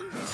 Yeah.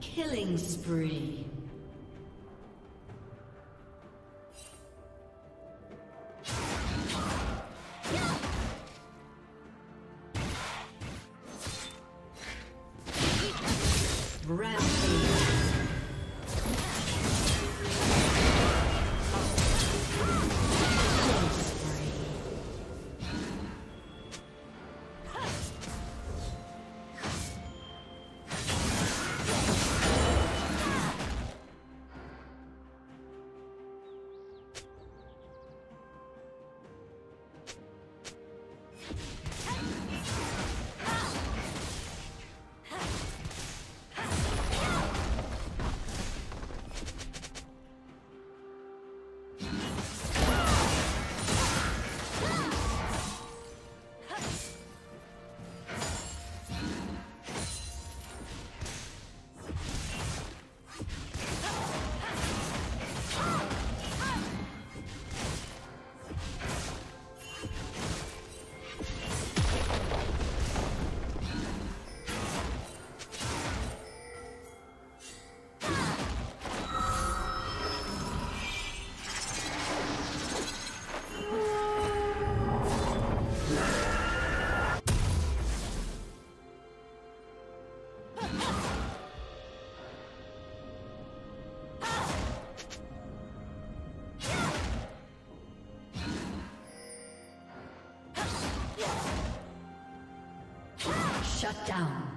Killing spree. Shut down.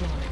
Has